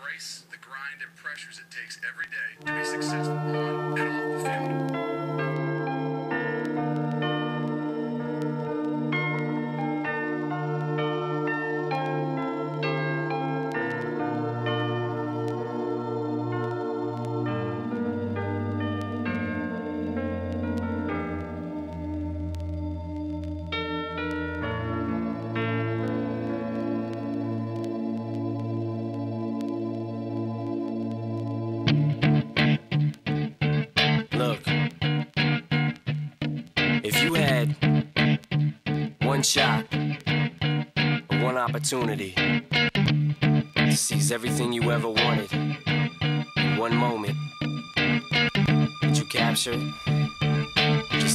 embrace the grind and pressures it takes every day to be successful on and off the field. Look, if you had one shot, one opportunity to seize everything you ever wanted in one moment, did you capture it?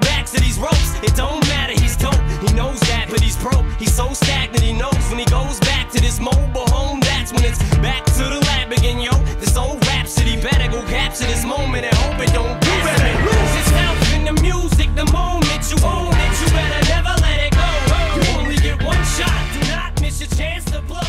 back to these ropes. It don't matter, he's dope. He knows that, but he's broke. He's so stagnant, he knows when he goes back to this mobile home. That's when it's back to the lab again, yo. This old rhapsody better go capture this moment and hope it don't do better. Lose its health in the music the moment you own it. You better never let it go. You only get one shot. Do not miss your chance to blow.